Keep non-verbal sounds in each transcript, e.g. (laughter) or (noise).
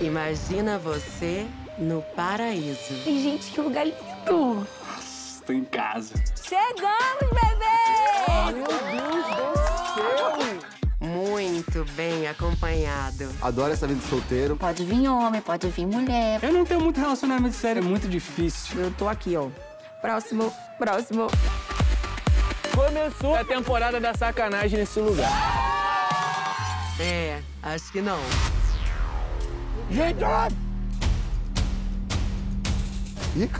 Imagina você no paraíso. Tem gente, que lugar lindo. Tô em casa. Chegamos, bebê! Meu Deus do céu! Muito bem acompanhado. Adoro essa vida de solteiro. Pode vir homem, pode vir mulher. Eu não tenho muito relacionamento sério, é muito difícil. Eu tô aqui, ó. Próximo, próximo. Começou a temporada da sacanagem nesse lugar. É, acho que não. Gente, olha! Ih, c...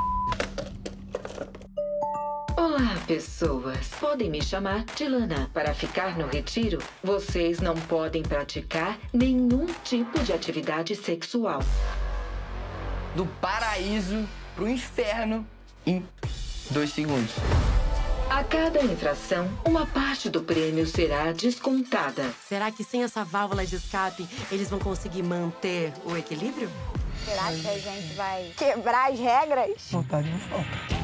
Olá, pessoas. Podem me chamar de Lana. Para ficar no retiro, vocês não podem praticar nenhum tipo de atividade sexual. Do paraíso pro inferno em dois segundos. A cada infração, uma parte do prêmio será descontada. Será que sem essa válvula de escape eles vão conseguir manter o equilíbrio? Será que a gente vai quebrar as regras? Vontade não falta.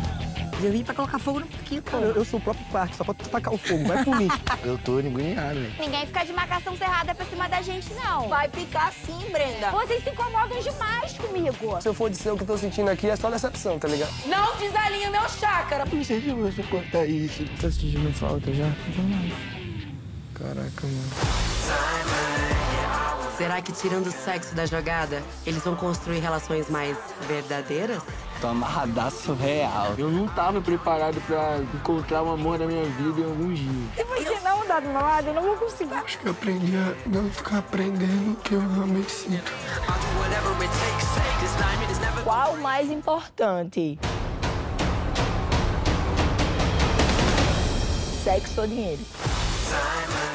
Eu vim pra colocar fogo no parquinho, pô. Eu, eu sou o próprio parque, só pra tacar o fogo. Vai por mim. (laughs) Eu tô engunhado, velho. Ninguém fica de marcação cerrada pra cima da gente, não. Vai ficar sim, Brenda. Vocês se incomodam demais comigo. Se eu for dizer o que eu tô sentindo aqui, é só decepção, tá ligado? Não desalinha meu chácara. Não sei se eu vou cortar isso. Tá sentindo falta já? Demais. Caraca, mano. Será que tirando o sexo da jogada, eles vão construir relações mais verdadeiras? Tô amarradaço real. Eu não tava preparado pra encontrar o amor da minha vida em alguns dias. Se você não mudar do meu lado, eu não vou conseguir. Acho que eu aprendi a não ficar aprendendo o que eu realmente sinto. Qual o mais importante? Sexo ou dinheiro?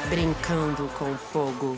Brincando com fogo.